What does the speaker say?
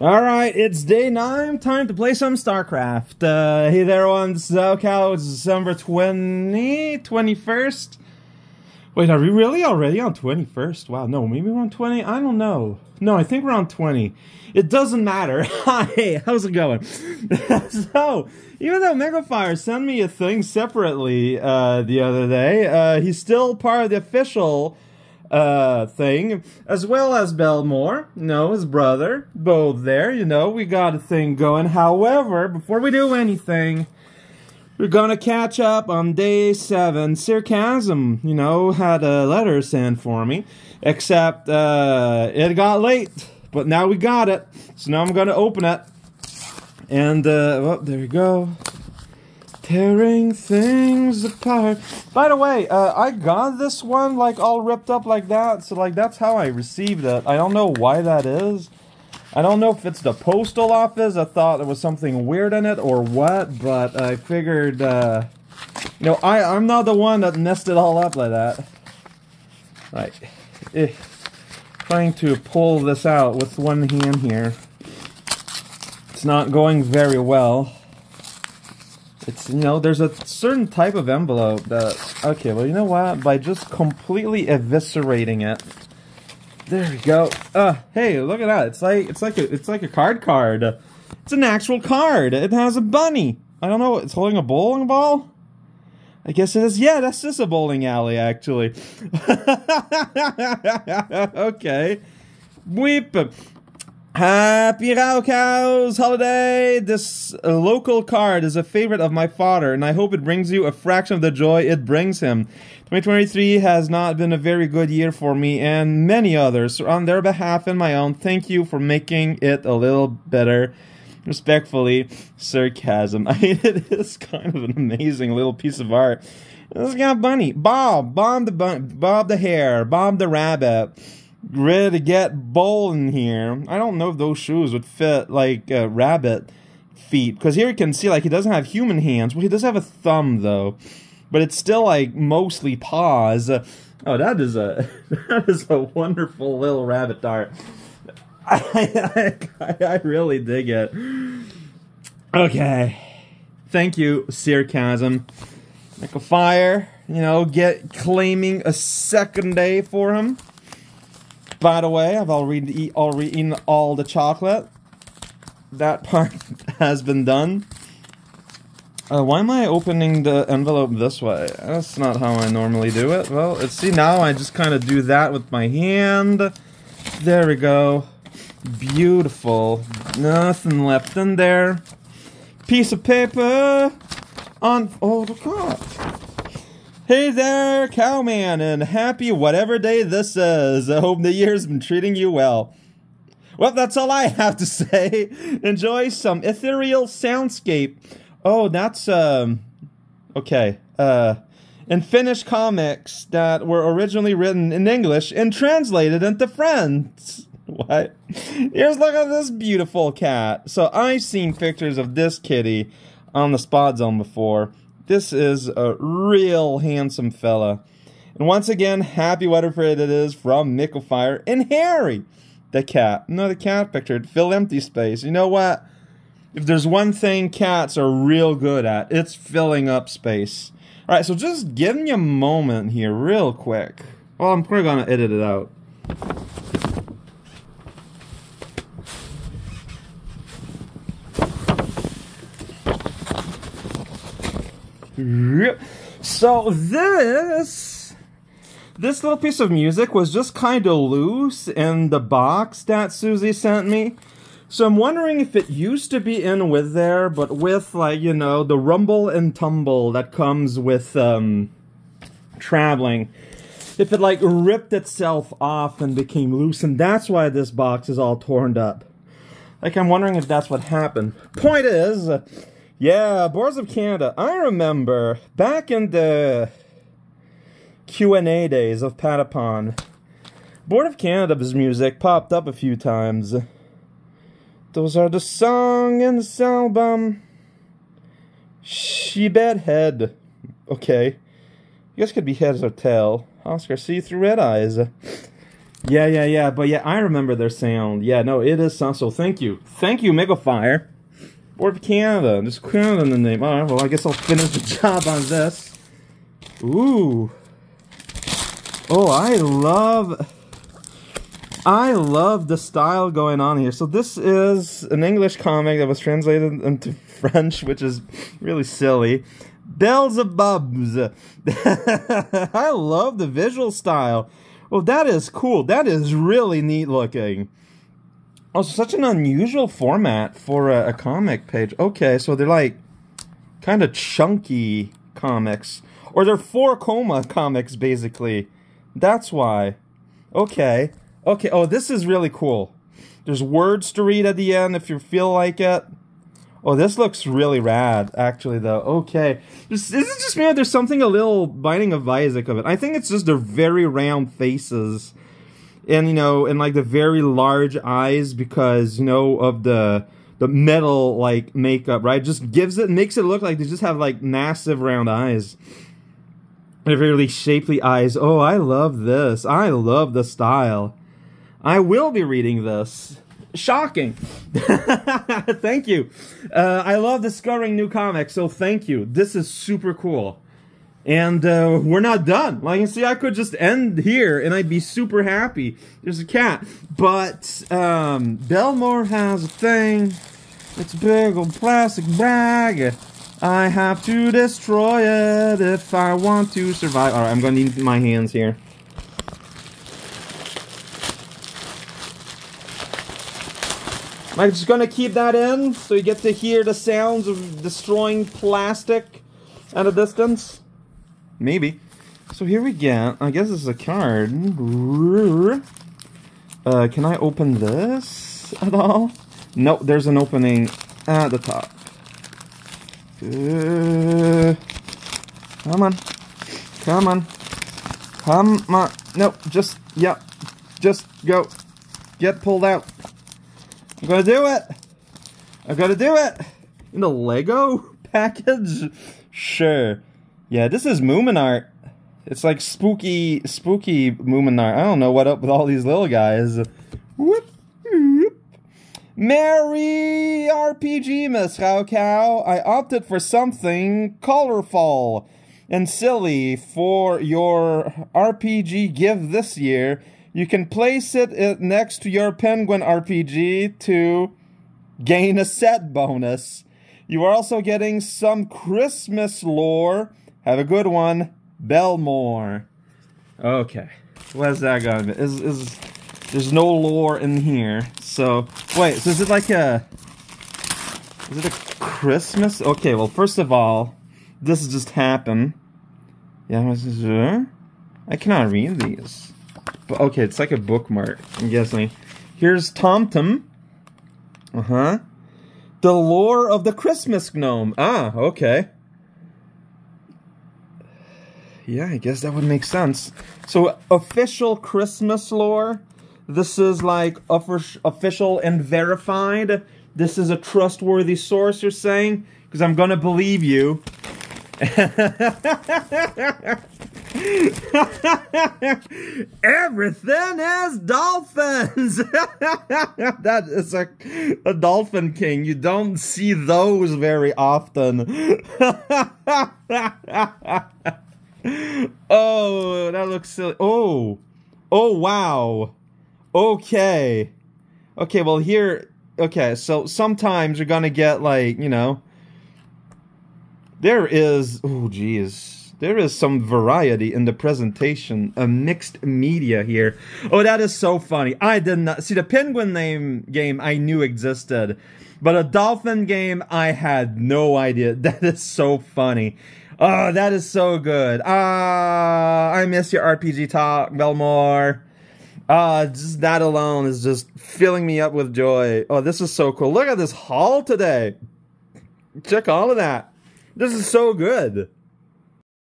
Alright, it's day 9, time to play some StarCraft. Uh, hey there this is it's December 20, 21st. Wait, are we really already on 21st? Wow, no, maybe we're on 20? I don't know. No, I think we're on 20. It doesn't matter. Hi, how's it going? so, even though Megafire sent me a thing separately uh, the other day, uh, he's still part of the official uh, thing, as well as Belmore, you know, his brother, both there, you know, we got a thing going. However, before we do anything, we're gonna catch up on day seven. Sarcasm, you know, had a letter sent for me, except uh, it got late, but now we got it, so now I'm gonna open it. And, uh, well, there you go tearing things apart. By the way, uh, I got this one like all ripped up like that, so like that's how I received it. I don't know why that is. I don't know if it's the postal office. I thought there was something weird in it or what, but I figured, uh, you know, I I'm not the one that messed it all up like that. Like, eh, trying to pull this out with one hand here. It's not going very well. It's, you know, there's a certain type of envelope that, okay, well, you know what? By just completely eviscerating it, there we go. Uh, hey, look at that. It's like, it's like a, it's like a card card. It's an actual card. It has a bunny. I don't know, it's holding a bowling ball? I guess it is. Yeah, that's just a bowling alley, actually. okay. Weep. Happy Raocow's holiday! This uh, local card is a favorite of my father, and I hope it brings you a fraction of the joy it brings him. 2023 has not been a very good year for me and many others. So on their behalf and my own, thank you for making it a little better. Respectfully, sarcasm. I mean, it is kind of an amazing little piece of art. This guy Bunny, Bob, Bob the bun- Bob the hare, Bob the rabbit ready to get bowling here. I don't know if those shoes would fit like uh, rabbit feet because here you can see like he doesn't have human hands. Well, he does have a thumb though, but it's still like mostly paws. Oh, that is a that is a wonderful little rabbit dart. I, I, I really dig it. Okay, thank you, sarcasm. Like a fire, you know, get claiming a second day for him. By the way, I've already, eat, already eaten all the chocolate. That part has been done. Uh, why am I opening the envelope this way? That's not how I normally do it. Well, see, now I just kind of do that with my hand. There we go. Beautiful. Nothing left in there. Piece of paper on... Oh, look at Hey there, cowman, and happy whatever day this is. I hope the year's been treating you well. Well, that's all I have to say. Enjoy some ethereal soundscape. Oh, that's, um, okay. Uh, in Finnish comics that were originally written in English and translated into French. What? Here's look at this beautiful cat. So I've seen pictures of this kitty on the spot zone before. This is a real handsome fella. And once again, happy weather for it it is from Nickelfire and Harry, the cat. No, the cat picture. Fill empty space. You know what? If there's one thing cats are real good at, it's filling up space. All right, so just give me a moment here, real quick. Well, I'm probably gonna edit it out. So this this little piece of music was just kind of loose in the box that Susie sent me. So I'm wondering if it used to be in with there, but with like, you know, the rumble and tumble that comes with um traveling. If it like ripped itself off and became loose, and that's why this box is all torn up. Like I'm wondering if that's what happened. Point is, yeah, Boards of Canada. I remember back in the Q&A days of Patapon, Board of Canada's music popped up a few times. Those are the song in this album. She bad head. Okay. You guys could be heads or tail. Oscar see through red eyes. Yeah, yeah, yeah. But yeah, I remember their sound. Yeah, no, it is sound. So thank you, thank you, Megafire. Board of Canada. There's Canada in the name. All right. Well, I guess I'll finish the job on this. Ooh. Oh, I love. I love the style going on here. So this is an English comic that was translated into French, which is really silly. Beelzebubs. I love the visual style. Well, that is cool. That is really neat looking. Oh, such an unusual format for a, a comic page. Okay, so they're like kind of chunky comics. Or they're four koma comics, basically. That's why. Okay. Okay, oh, this is really cool. There's words to read at the end if you feel like it. Oh, this looks really rad, actually, though. Okay. This, is just me there's something a little Binding of Isaac of it? I think it's just their very round faces. And, you know, and, like, the very large eyes because, you know, of the the metal, like, makeup, right? Just gives it, makes it look like they just have, like, massive round eyes. They're really shapely eyes. Oh, I love this. I love the style. I will be reading this. Shocking. thank you. Uh, I love discovering new comics, so thank you. This is super cool. And uh, we're not done. Like you see, I could just end here and I'd be super happy. There's a cat. But um, Belmore has a thing. It's a big old plastic bag. I have to destroy it if I want to survive. Alright, I'm gonna need my hands here. I'm just gonna keep that in so you get to hear the sounds of destroying plastic at a distance. Maybe. So here we go. I guess this is a card. Uh, can I open this at all? No, there's an opening at the top. Uh, come on. Come on. Come on. No, just, yeah. Just go. Get pulled out. I'm gonna do it. I gotta do it. In the Lego package? Sure. Yeah, this is Moomin art. It's like spooky, spooky Moomin art. I don't know what up with all these little guys. Whoop, whoop. Merry RPG, Miss cow. I opted for something colorful and silly for your RPG give this year you can place it next to your Penguin RPG to gain a set bonus. You are also getting some Christmas lore. Have a good one, Belmore. Okay, what's that be? Is, is, there's no lore in here. So, wait, so is it like a... Is it a Christmas? Okay, well, first of all, this just happened. Yeah, I cannot read these. But okay, it's like a bookmark, I'm guessing. Here's TomTom. Uh-huh. The lore of the Christmas gnome. Ah, okay. Yeah, I guess that would make sense. So, official Christmas lore. This is like official and verified. This is a trustworthy source, you're saying? Because I'm gonna believe you. Everything is dolphins. that is a, a dolphin king. You don't see those very often. oh, that looks silly. Oh, oh, wow. Okay. Okay, well, here. Okay, so sometimes you're gonna get, like, you know. There is. Oh, geez there is some variety in the presentation, a mixed media here. Oh, that is so funny. I did not see the penguin name game I knew existed, but a dolphin game I had no idea. That is so funny. Oh, that is so good. Ah, uh, I miss your RPG talk, Belmore. Ah, uh, just that alone is just filling me up with joy. Oh, this is so cool. Look at this haul today. Check all of that. This is so good.